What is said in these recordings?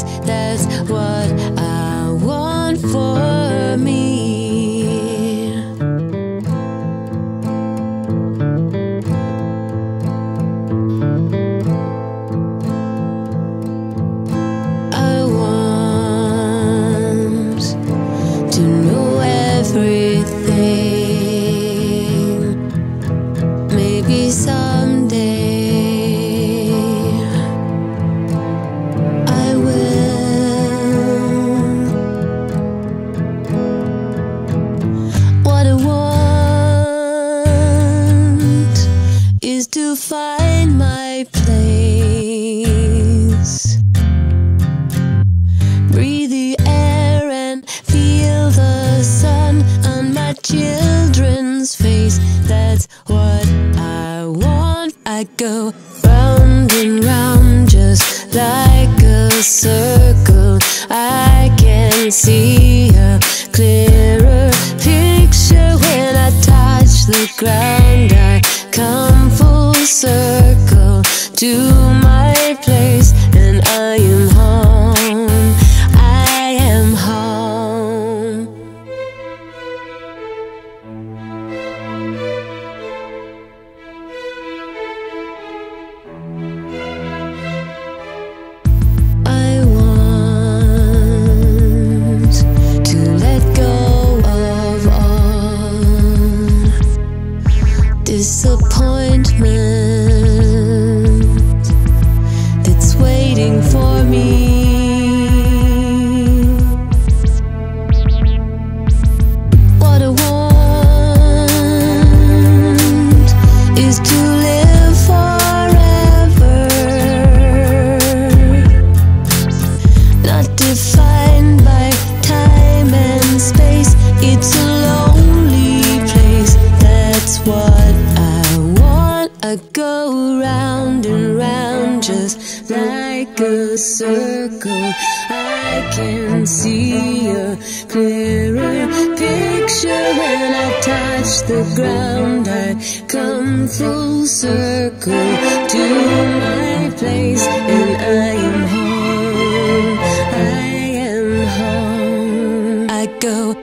fingertips. That's what I want for me. I want to know everything. Find my place. Breathe the air and feel the sun on my children's face. That's what I want. I go round and round just like a circle. I can see a clearer disappointment that's waiting for me. Like a circle. I can see a clearer picture when I touch the ground. I come full circle to my place, and I am home. I am home. I go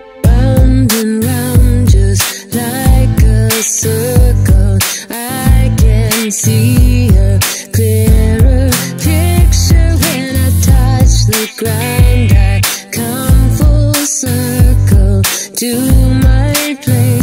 to my place,